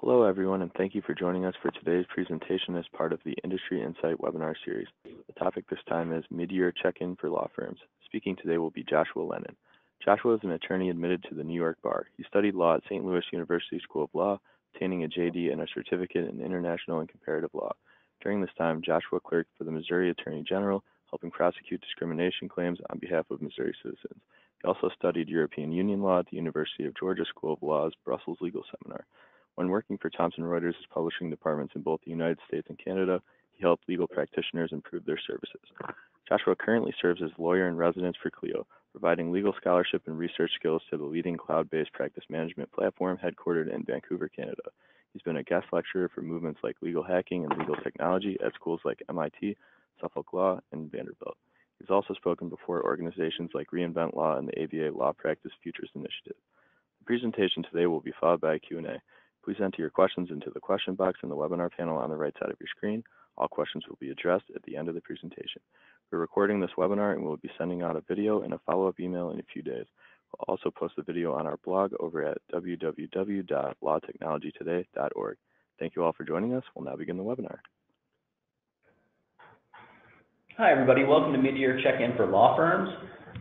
Hello, everyone, and thank you for joining us for today's presentation as part of the Industry Insight webinar series. The topic this time is Mid-Year Check-In for Law Firms. Speaking today will be Joshua Lenon. Joshua is an attorney admitted to the New York Bar. He studied law at St. Louis University School of Law, obtaining a JD and a certificate in international and comparative law. During this time, Joshua clerked for the Missouri Attorney General, helping prosecute discrimination claims on behalf of Missouri citizens. He also studied European Union law at the University of Georgia School of Law's Brussels Legal Seminar. When working for Thomson Reuters' publishing departments in both the United States and Canada, he helped legal practitioners improve their services. Joshua currently serves as lawyer in residence for Clio, providing legal scholarship and research skills to the leading cloud-based practice management platform headquartered in Vancouver, Canada. He's been a guest lecturer for movements like legal hacking and legal technology at schools like MIT, Suffolk Law, and Vanderbilt. He's also spoken before organizations like Reinvent Law and the ABA Law Practice Futures Initiative. The presentation today will be followed by a Q&A. Please enter your questions into the question box in the webinar panel on the right side of your screen. All questions will be addressed at the end of the presentation. We're recording this webinar and we'll be sending out a video and a follow-up email in a few days. We'll also post the video on our blog over at www.lawtechnologytoday.org. Thank you all for joining us. We'll now begin the webinar. Hi, everybody. Welcome to Mid-Year Check-In for Law Firms.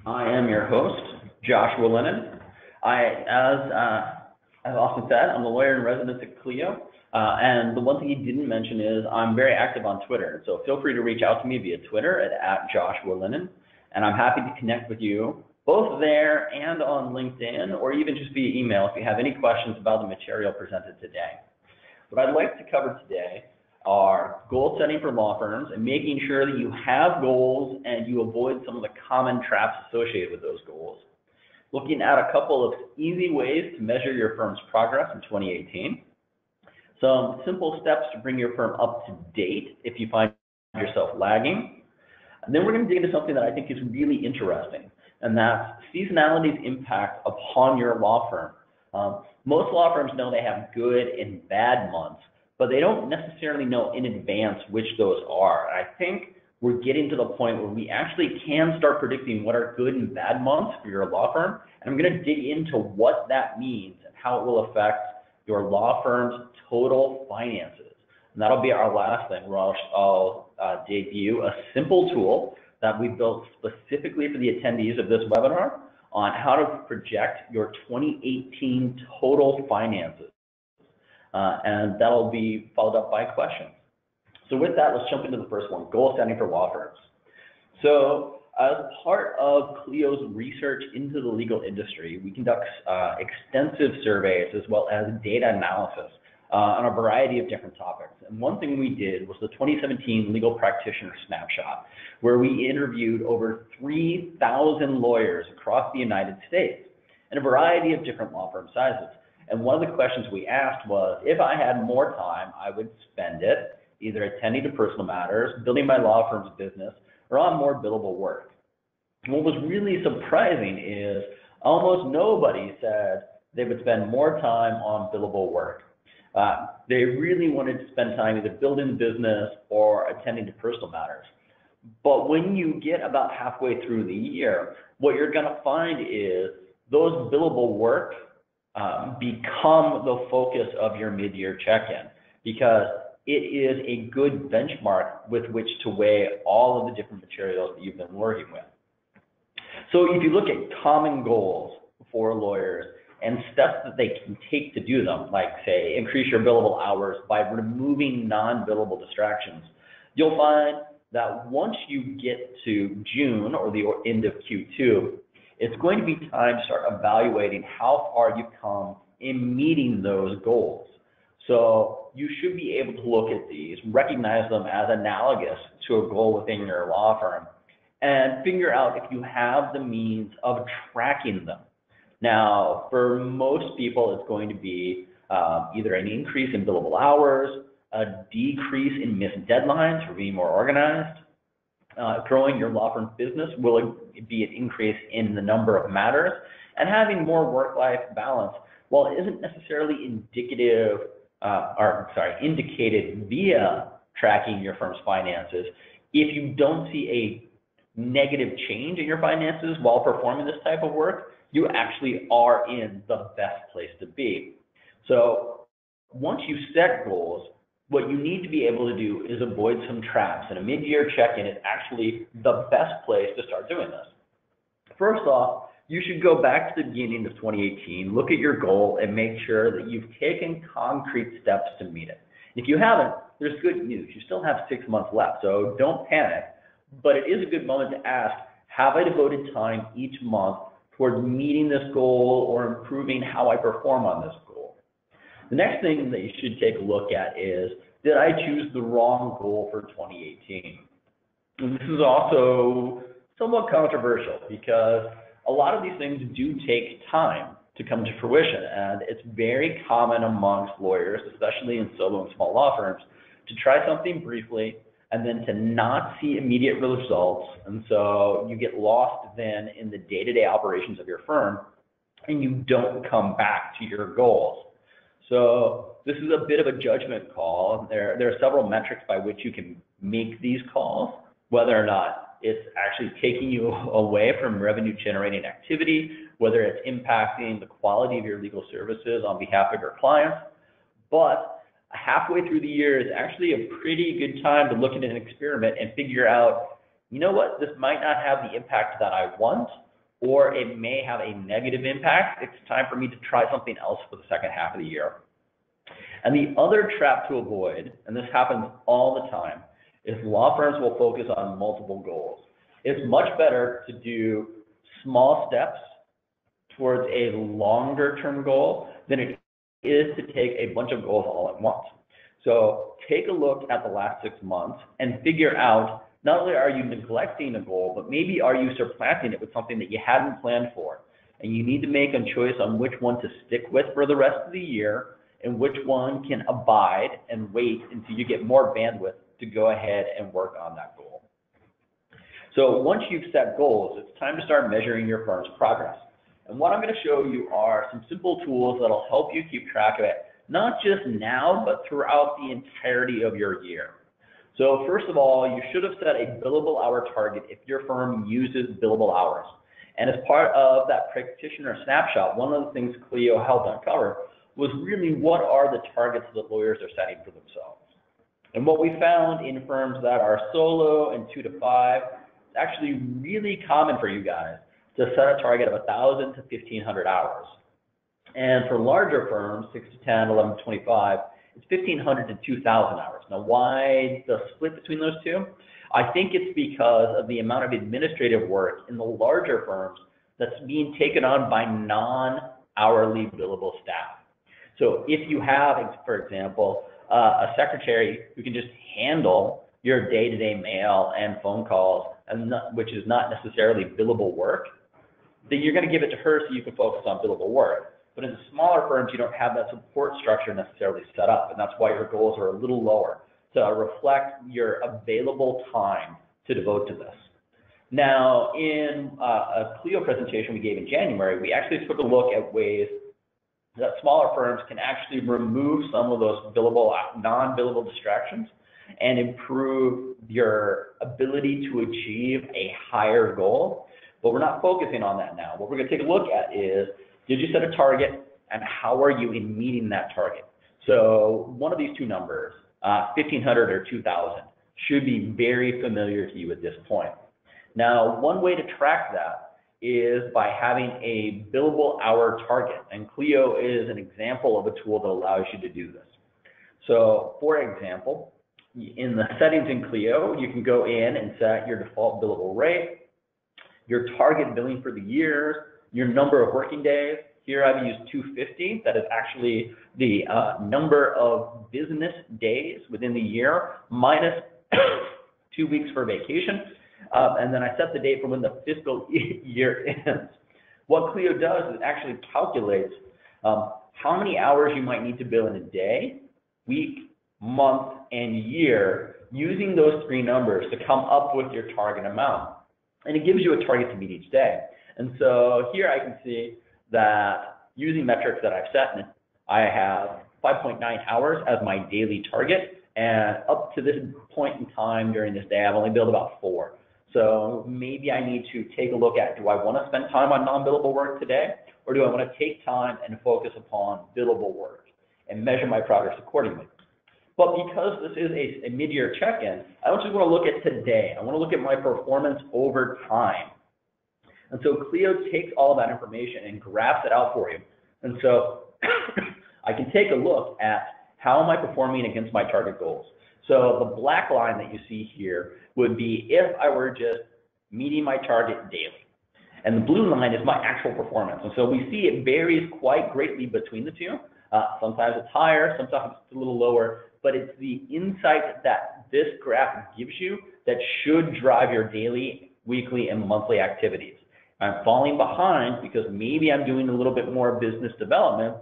I am your host, Joshua Lenon. I, as uh, as Austin said, I'm a lawyer in residence at Clio. Uh, and the one thing he didn't mention is I'm very active on Twitter. So feel free to reach out to me via Twitter at, at Joshua Lenon. And I'm happy to connect with you both there and on LinkedIn, or even just via email if you have any questions about the material presented today. What I'd like to cover today are goal setting for law firms and making sure that you have goals and you avoid some of the common traps associated with those goals looking at a couple of easy ways to measure your firm's progress in 2018, some simple steps to bring your firm up to date if you find yourself lagging. And then we're going to dig into something that I think is really interesting, and that's seasonality's impact upon your law firm. Um, most law firms know they have good and bad months, but they don't necessarily know in advance which those are. I think we're getting to the point where we actually can start predicting what are good and bad months for your law firm. And I'm going to dig into what that means and how it will affect your law firm's total finances. And that'll be our last thing where I'll, I'll uh, debut a simple tool that we built specifically for the attendees of this webinar on how to project your 2018 total finances. Uh, and that'll be followed up by questions. So with that, let's jump into the first one, goal setting for law firms. So as part of Clio's research into the legal industry, we conduct uh, extensive surveys as well as data analysis uh, on a variety of different topics. And one thing we did was the 2017 Legal Practitioner Snapshot, where we interviewed over 3,000 lawyers across the United States in a variety of different law firm sizes. And one of the questions we asked was, if I had more time, I would spend it either attending to personal matters, building my law firm's business, or on more billable work. what was really surprising is almost nobody said they would spend more time on billable work. Uh, they really wanted to spend time either building the business or attending to personal matters. But when you get about halfway through the year, what you're going to find is those billable work um, become the focus of your mid-year check-in because it is a good benchmark with which to weigh all of the different materials that you've been working with. So if you look at common goals for lawyers and steps that they can take to do them, like say increase your billable hours by removing non-billable distractions, you'll find that once you get to June or the end of Q2, it's going to be time to start evaluating how far you've come in meeting those goals. So you should be able to look at these, recognize them as analogous to a goal within your law firm, and figure out if you have the means of tracking them. Now, for most people, it's going to be uh, either an increase in billable hours, a decrease in missed deadlines for being more organized. Uh, growing your law firm business will be an increase in the number of matters, and having more work-life balance, while it isn't necessarily indicative uh, or sorry, indicated via tracking your firm's finances, if you don't see a negative change in your finances while performing this type of work, you actually are in the best place to be. So once you set goals, what you need to be able to do is avoid some traps. And a mid-year check-in is actually the best place to start doing this. First off, you should go back to the beginning of 2018, look at your goal, and make sure that you've taken concrete steps to meet it. If you haven't, there's good news. You still have six months left, so don't panic. But it is a good moment to ask, have I devoted time each month toward meeting this goal or improving how I perform on this goal? The next thing that you should take a look at is, did I choose the wrong goal for 2018? And this is also somewhat controversial because a lot of these things do take time to come to fruition. And it's very common amongst lawyers, especially in solo and small law firms, to try something briefly and then to not see immediate results. And so you get lost then in the day-to-day operations of your firm and you don't come back to your goals. So this is a bit of a judgment call. There, there are several metrics by which you can make these calls, whether or not it's actually taking you away from revenue generating activity, whether it's impacting the quality of your legal services on behalf of your clients. But halfway through the year is actually a pretty good time to look at an experiment and figure out, you know what, this might not have the impact that I want, or it may have a negative impact. It's time for me to try something else for the second half of the year. And the other trap to avoid, and this happens all the time, is law firms will focus on multiple goals. It's much better to do small steps towards a longer term goal than it is to take a bunch of goals all at once. So take a look at the last six months and figure out not only are you neglecting a goal, but maybe are you supplanting it with something that you hadn't planned for. And you need to make a choice on which one to stick with for the rest of the year and which one can abide and wait until you get more bandwidth to go ahead and work on that goal. So once you've set goals, it's time to start measuring your firm's progress. And what I'm going to show you are some simple tools that'll help you keep track of it, not just now, but throughout the entirety of your year. So first of all, you should have set a billable hour target if your firm uses billable hours. And as part of that practitioner snapshot, one of the things Clio helped uncover was really what are the targets that lawyers are setting for themselves. And what we found in firms that are solo and two to five, it's actually really common for you guys to set a target of 1,000 to 1,500 hours. And for larger firms, 6 to 10, 11 to 25, it's 1,500 to 2,000 hours. Now, why the split between those two? I think it's because of the amount of administrative work in the larger firms that's being taken on by non-hourly billable staff. So if you have, for example, uh, a secretary who can just handle your day-to-day mail and phone calls, and not, which is not necessarily billable work, then you're going to give it to her so you can focus on billable work. But in the smaller firms, you don't have that support structure necessarily set up, and that's why your goals are a little lower to reflect your available time to devote to this. Now, in uh, a Clio presentation we gave in January, we actually took a look at ways that smaller firms can actually remove some of those billable, non-billable distractions and improve your ability to achieve a higher goal. But we're not focusing on that now. What we're going to take a look at is, did you set a target and how are you in meeting that target? So one of these two numbers, uh, 1500 or 2000, should be very familiar to you at this point. Now, one way to track that is by having a billable hour target. And Clio is an example of a tool that allows you to do this. So for example, in the settings in Clio, you can go in and set your default billable rate, your target billing for the year, your number of working days. Here I've used 250. That is actually the uh, number of business days within the year minus two weeks for vacation. Um, and then I set the date for when the fiscal year ends. What Clio does is actually calculates um, how many hours you might need to bill in a day, week, month, and year using those three numbers to come up with your target amount. And it gives you a target to meet each day. And so here I can see that using metrics that I've set, I have 5.9 hours as my daily target. And up to this point in time during this day, I've only billed about four. So maybe I need to take a look at, do I want to spend time on non-billable work today? Or do I want to take time and focus upon billable work? and measure my progress accordingly. But because this is a, a mid-year check-in, I don't just want to look at today. I want to look at my performance over time. And so Clio takes all that information and graphs it out for you. And so I can take a look at how am I performing against my target goals. So the black line that you see here would be if I were just meeting my target daily. And the blue line is my actual performance. And so we see it varies quite greatly between the two. Uh, sometimes it's higher, sometimes it's a little lower, but it's the insight that this graph gives you that should drive your daily, weekly, and monthly activities. I'm falling behind because maybe I'm doing a little bit more business development.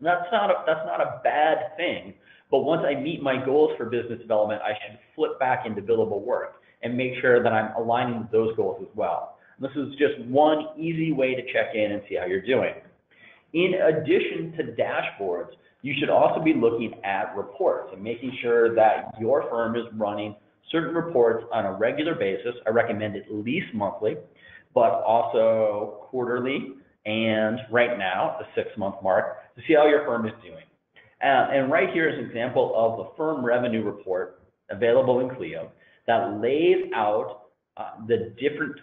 That's not a, that's not a bad thing. But once I meet my goals for business development, I should flip back into billable work and make sure that I'm aligning with those goals as well. This is just one easy way to check in and see how you're doing. In addition to dashboards, you should also be looking at reports and making sure that your firm is running certain reports on a regular basis. I recommend at least monthly, but also quarterly and right now, the six month mark, to see how your firm is doing. Uh, and right here is an example of the firm revenue report available in Clio that lays out uh, the different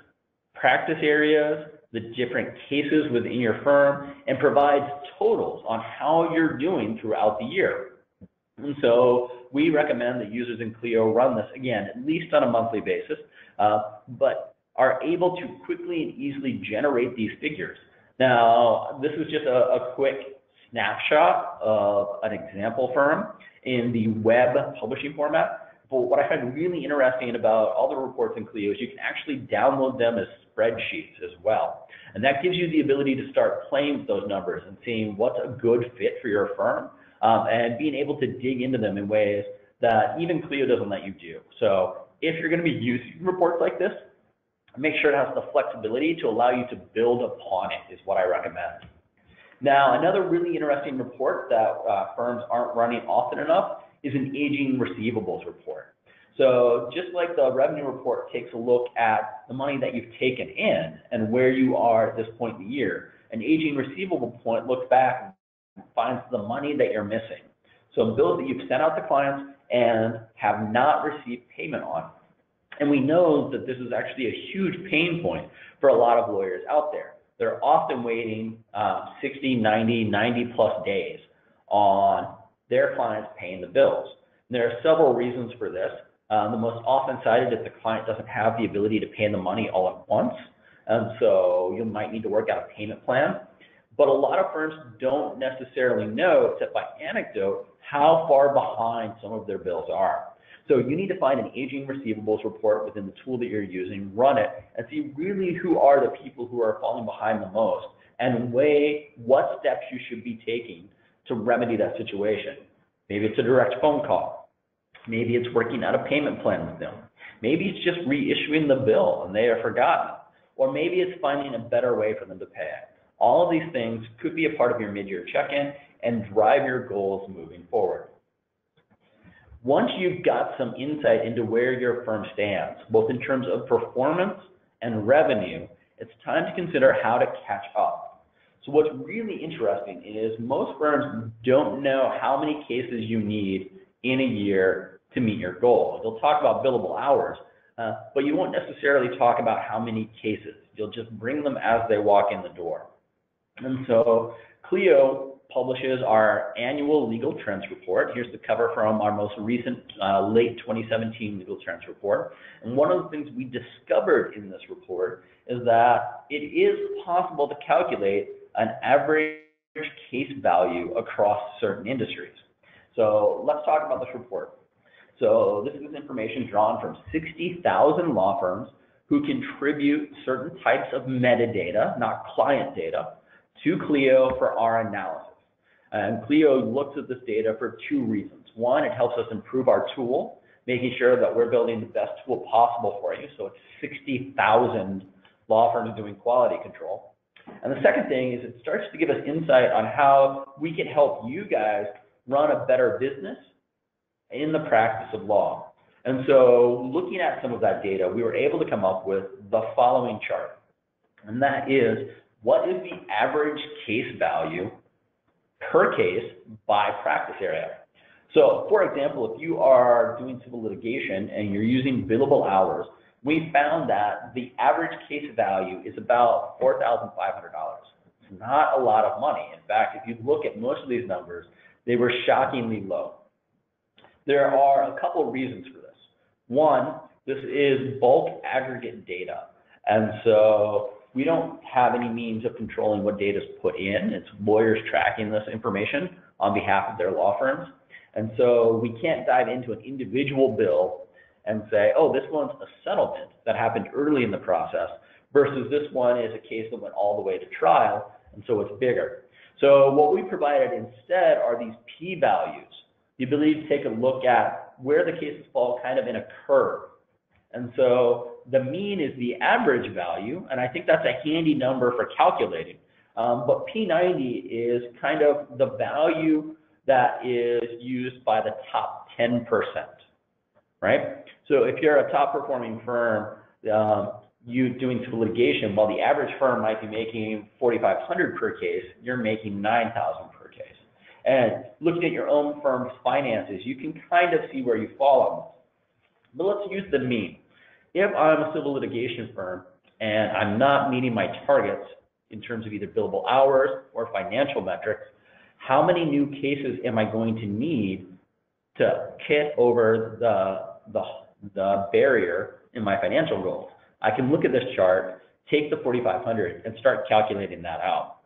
practice areas, the different cases within your firm, and provides totals on how you're doing throughout the year. And so we recommend that users in Clio run this, again, at least on a monthly basis, uh, but are able to quickly and easily generate these figures. Now, this is just a, a quick snapshot of an example firm in the web publishing format. But what I find really interesting about all the reports in Clio is you can actually download them as spreadsheets as well. And that gives you the ability to start playing with those numbers and seeing what's a good fit for your firm um, and being able to dig into them in ways that even Clio doesn't let you do. So if you're going to be using reports like this, make sure it has the flexibility to allow you to build upon it is what I recommend. Now, another really interesting report that uh, firms aren't running often enough is an aging receivables report. So just like the revenue report takes a look at the money that you've taken in and where you are at this point in the year, an aging receivable point looks back and finds the money that you're missing. So bills that you've sent out to clients and have not received payment on. And we know that this is actually a huge pain point for a lot of lawyers out there. They're often waiting uh, 60, 90, 90 plus days on their clients paying the bills. And there are several reasons for this. Um, the most often cited is the client doesn't have the ability to pay the money all at once. And so you might need to work out a payment plan. But a lot of firms don't necessarily know, except by anecdote, how far behind some of their bills are. So you need to find an aging receivables report within the tool that you're using, run it, and see really who are the people who are falling behind the most, and weigh what steps you should be taking to remedy that situation. Maybe it's a direct phone call. Maybe it's working out a payment plan with them. Maybe it's just reissuing the bill and they are forgotten. Or maybe it's finding a better way for them to pay it. All of these things could be a part of your mid-year check-in and drive your goals moving forward. Once you've got some insight into where your firm stands, both in terms of performance and revenue, it's time to consider how to catch up. So what's really interesting is most firms don't know how many cases you need in a year to meet your goal. They'll talk about billable hours, uh, but you won't necessarily talk about how many cases. You'll just bring them as they walk in the door. And so Clio publishes our annual legal trends report. Here's the cover from our most recent uh, late 2017 legal trends report. And one of the things we discovered in this report is that it is possible to calculate an average case value across certain industries. So let's talk about this report. So this is information drawn from 60,000 law firms who contribute certain types of metadata, not client data, to Clio for our analysis. And Clio looks at this data for two reasons. One, it helps us improve our tool, making sure that we're building the best tool possible for you. So it's 60,000 law firms doing quality control. And the second thing is it starts to give us insight on how we can help you guys run a better business in the practice of law. And so looking at some of that data, we were able to come up with the following chart. And that is, what is the average case value per case by practice area. So for example, if you are doing civil litigation and you're using billable hours, we found that the average case value is about $4,500. It's not a lot of money. In fact, if you look at most of these numbers, they were shockingly low. There are a couple of reasons for this. One, this is bulk aggregate data. And so we don't have any means of controlling what data is put in. It's lawyers tracking this information on behalf of their law firms. And so we can't dive into an individual bill and say, oh, this one's a settlement that happened early in the process versus this one is a case that went all the way to trial, and so it's bigger. So what we provided instead are these p-values, the ability to take a look at where the cases fall kind of in a curve. And so the mean is the average value, and I think that's a handy number for calculating. Um, but P90 is kind of the value that is used by the top 10%, right? So if you're a top performing firm, um, you doing litigation, while the average firm might be making 4,500 per case, you're making 9,000 per case. And looking at your own firm's finances, you can kind of see where you fall on this. But let's use the mean. If I'm a civil litigation firm and I'm not meeting my targets in terms of either billable hours or financial metrics, how many new cases am I going to need to hit over the, the, the barrier in my financial goals? I can look at this chart, take the 4,500 and start calculating that out.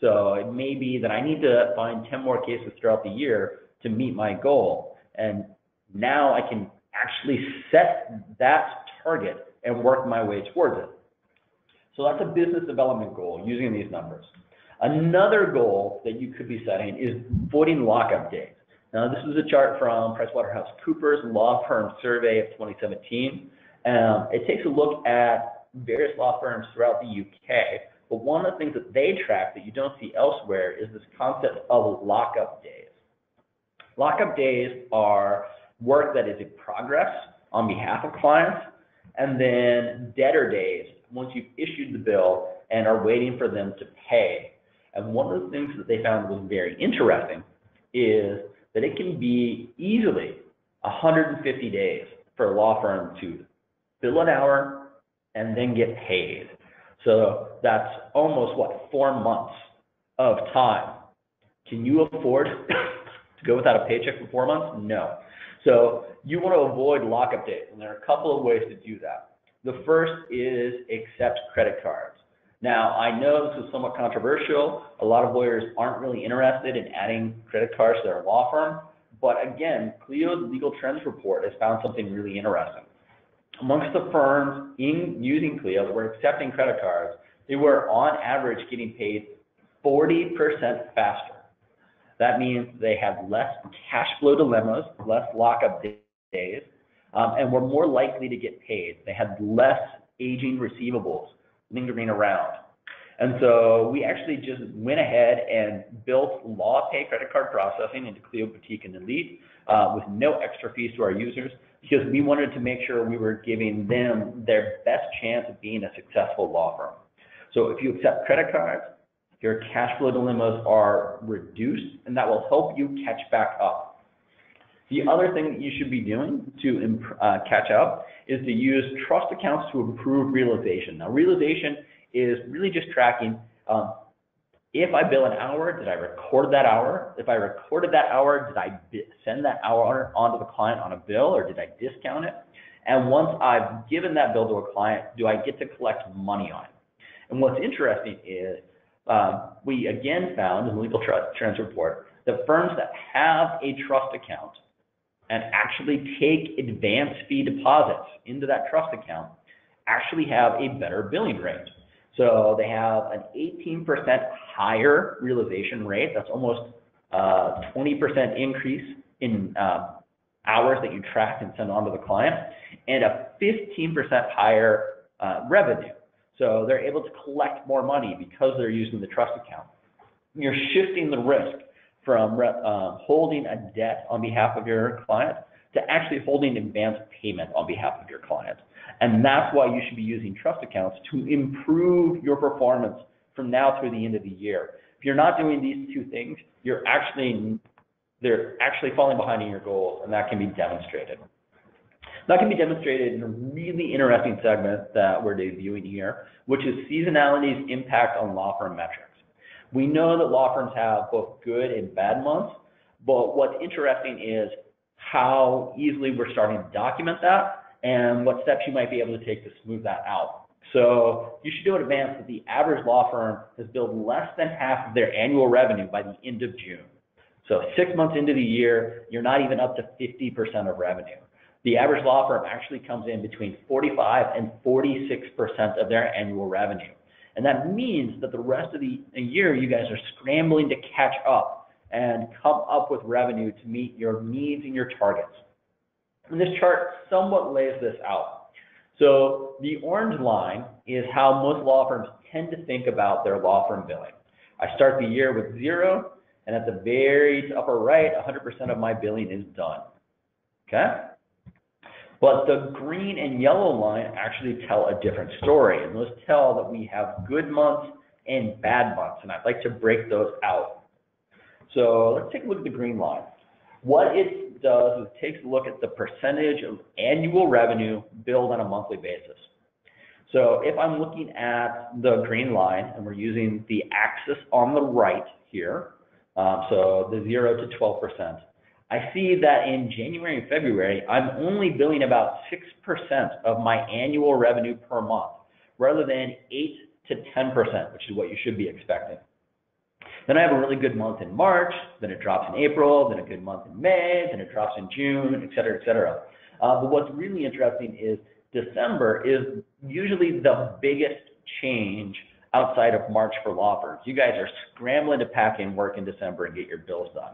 So it may be that I need to find 10 more cases throughout the year to meet my goal. And now I can actually set that target and work my way towards it. So that's a business development goal using these numbers. Another goal that you could be setting is avoiding lockup days. Now, this is a chart from PricewaterhouseCoopers Law Firm Survey of 2017. Um, it takes a look at various law firms throughout the UK, but one of the things that they track that you don't see elsewhere is this concept of lockup days. Lockup days are work that is in progress on behalf of clients, and then debtor days, once you've issued the bill and are waiting for them to pay. And one of the things that they found was very interesting is that it can be easily 150 days for a law firm to bill an hour and then get paid. So that's almost what, four months of time. Can you afford to go without a paycheck for four months? No. So you want to avoid lockup days, and there are a couple of ways to do that. The first is accept credit cards. Now, I know this is somewhat controversial. A lot of lawyers aren't really interested in adding credit cards to their law firm. But again, Clio's Legal Trends Report has found something really interesting. Amongst the firms in using Clio that were accepting credit cards, they were on average getting paid 40% faster. That means they had less cash flow dilemmas, less lockup days, um, and were more likely to get paid. They had less aging receivables lingering around. And so we actually just went ahead and built LawPay credit card processing into Clio Boutique and Elite uh, with no extra fees to our users because we wanted to make sure we were giving them their best chance of being a successful law firm. So if you accept credit cards, your cash flow dilemmas are reduced, and that will help you catch back up. The other thing that you should be doing to uh, catch up is to use trust accounts to improve realization. Now, realization is really just tracking um, if I bill an hour, did I record that hour? If I recorded that hour, did I send that hour onto the client on a bill or did I discount it? And once I've given that bill to a client, do I get to collect money on it? And what's interesting is um, we again found in the legal Trust trends report that firms that have a trust account and actually take advance fee deposits into that trust account actually have a better billing rate. So they have an 18% higher realization rate. That's almost a uh, 20% increase in uh, hours that you track and send on to the client, and a 15% higher uh, revenue. So they're able to collect more money because they're using the trust account. You're shifting the risk from uh, holding a debt on behalf of your client to actually holding an advance payment on behalf of your client. And that's why you should be using trust accounts to improve your performance from now through the end of the year. If you're not doing these two things, you're actually, they're actually falling behind in your goals, and that can be demonstrated. That can be demonstrated in a really interesting segment that we're debuting here, which is seasonality's impact on law firm metrics. We know that law firms have both good and bad months, but what's interesting is how easily we're starting to document that and what steps you might be able to take to smooth that out. So you should know in advance that the average law firm has billed less than half of their annual revenue by the end of June. So six months into the year, you're not even up to 50% of revenue. The average law firm actually comes in between 45 and 46% of their annual revenue. And that means that the rest of the year, you guys are scrambling to catch up and come up with revenue to meet your needs and your targets. And this chart somewhat lays this out. So the orange line is how most law firms tend to think about their law firm billing. I start the year with zero, and at the very upper right, 100% of my billing is done. Okay? But the green and yellow line actually tell a different story, and those tell that we have good months and bad months, and I'd like to break those out. So let's take a look at the green line. What it does is it takes a look at the percentage of annual revenue billed on a monthly basis. So if I'm looking at the green line, and we're using the axis on the right here, um, so the 0 to 12%, I see that in January and February, I'm only billing about 6% of my annual revenue per month, rather than 8 to 10%, which is what you should be expecting. Then I have a really good month in March, then it drops in April, then a good month in May, then it drops in June, et cetera, et cetera. Uh, but what's really interesting is December is usually the biggest change outside of March for law firms. You guys are scrambling to pack in work in December and get your bills done.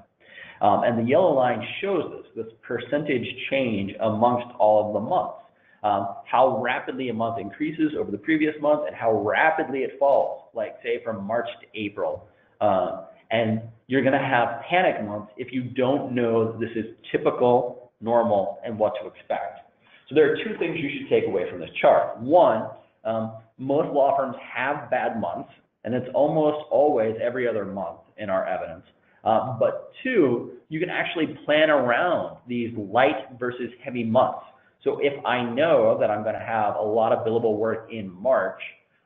Um, and the yellow line shows this, this percentage change amongst all of the months. Um, how rapidly a month increases over the previous month and how rapidly it falls, like say from March to April. Uh, and you're going to have panic months if you don't know this is typical, normal, and what to expect. So there are two things you should take away from this chart. One, um, most law firms have bad months, and it's almost always every other month in our evidence. Uh, but two, you can actually plan around these light versus heavy months. So if I know that I'm going to have a lot of billable work in March,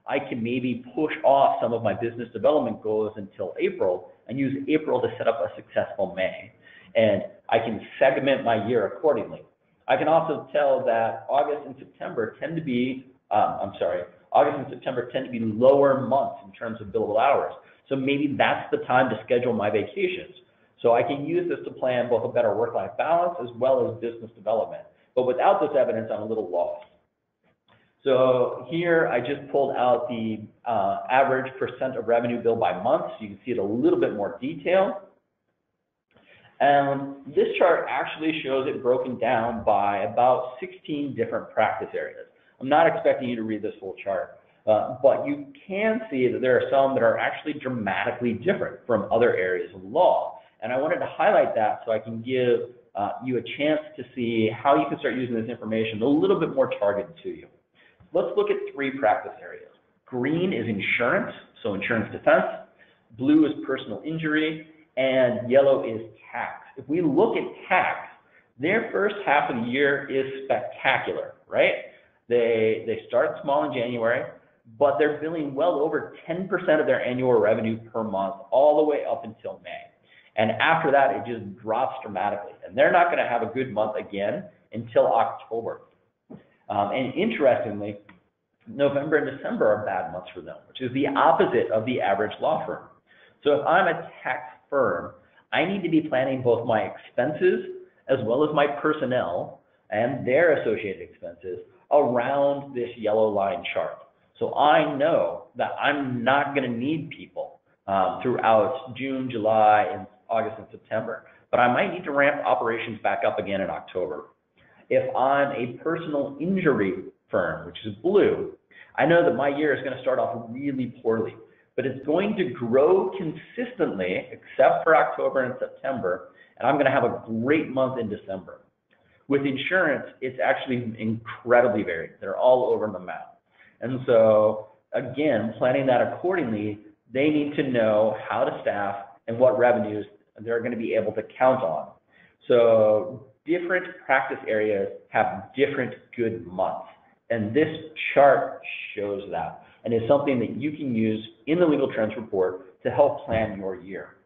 I can maybe push off some of my business development goals until April and use April to set up a successful May. And I can segment my year accordingly. I can also tell that August and September tend to be, um, I'm sorry, August and September tend to be lower months in terms of billable hours. So maybe that's the time to schedule my vacations. So I can use this to plan both a better work-life balance as well as business development. But without this evidence, I'm a little lost. So here I just pulled out the uh, average percent of revenue bill by month, so you can see it a little bit more detail. And this chart actually shows it broken down by about 16 different practice areas. I'm not expecting you to read this whole chart. Uh, but you can see that there are some that are actually dramatically different from other areas of law. And I wanted to highlight that so I can give uh, you a chance to see how you can start using this information a little bit more targeted to you. Let's look at three practice areas. Green is insurance, so insurance defense. Blue is personal injury, and yellow is tax. If we look at tax, their first half of the year is spectacular, right? They, they start small in January, but they're billing well over 10% of their annual revenue per month, all the way up until May. And after that, it just drops dramatically. And they're not going to have a good month again until October. Um, and interestingly, November and December are bad months for them, which is the opposite of the average law firm. So if I'm a tax firm, I need to be planning both my expenses as well as my personnel and their associated expenses around this yellow line chart. So I know that I'm not going to need people um, throughout June, July, and August and September, but I might need to ramp operations back up again in October. If I'm a personal injury firm, which is blue, I know that my year is going to start off really poorly, but it's going to grow consistently, except for October and September, and I'm going to have a great month in December. With insurance, it's actually incredibly varied. They're all over the map. And so, again, planning that accordingly they need to know how to staff and what revenues they're going to be able to count on. So different practice areas have different good months. And this chart shows that and is something that you can use in the legal trends report to help plan your year.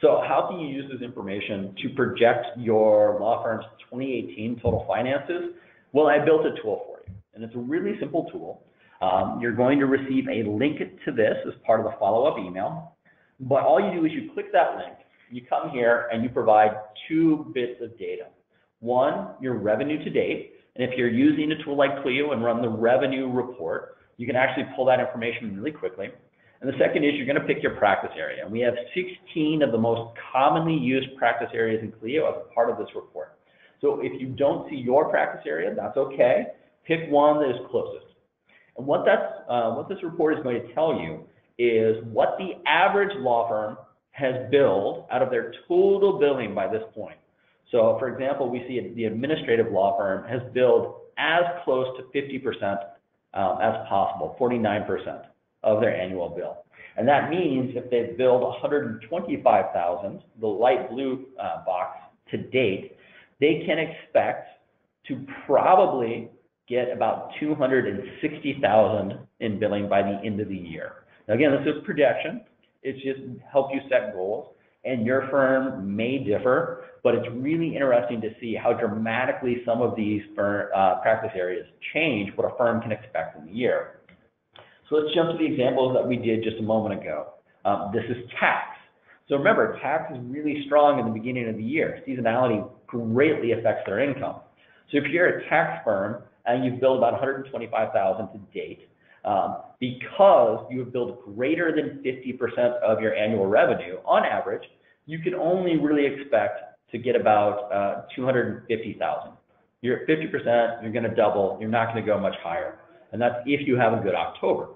So how can you use this information to project your law firm's 2018 total finances? Well, I built a tool for and it's a really simple tool. Um, you're going to receive a link to this as part of the follow-up email. But all you do is you click that link, you come here and you provide two bits of data. One, your revenue to date, and if you're using a tool like Clio and run the revenue report, you can actually pull that information really quickly. And the second is you're going to pick your practice area. And we have 16 of the most commonly used practice areas in Clio as part of this report. So if you don't see your practice area, that's okay. Pick one that is closest. And what that's uh, what this report is going to tell you is what the average law firm has billed out of their total billing by this point. So, for example, we see the administrative law firm has billed as close to 50% um, as possible, 49% of their annual bill. And that means if they've billed 125,000, the light blue uh, box to date, they can expect to probably get about 260,000 in billing by the end of the year. Now, again, this is a projection. It's just help you set goals. And your firm may differ, but it's really interesting to see how dramatically some of these firm, uh, practice areas change what a firm can expect in the year. So let's jump to the examples that we did just a moment ago. Um, this is tax. So remember, tax is really strong in the beginning of the year. Seasonality greatly affects their income. So if you're a tax firm and you've billed about 125,000 to date, um, because you have billed greater than 50% of your annual revenue on average, you can only really expect to get about uh, 250,000. You're at 50%, you're going to double, you're not going to go much higher. And that's if you have a good October.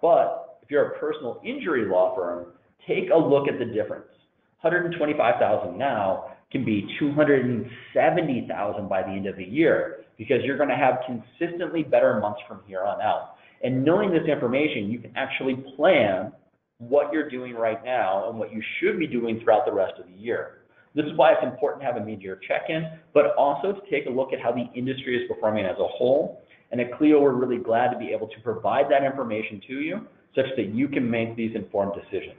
But if you're a personal injury law firm, take a look at the difference. 125,000 now can be 270,000 by the end of the year because you're going to have consistently better months from here on out. And knowing this information, you can actually plan what you're doing right now and what you should be doing throughout the rest of the year. This is why it's important to have a mid-year check-in, but also to take a look at how the industry is performing as a whole. And at Clio, we're really glad to be able to provide that information to you such that you can make these informed decisions.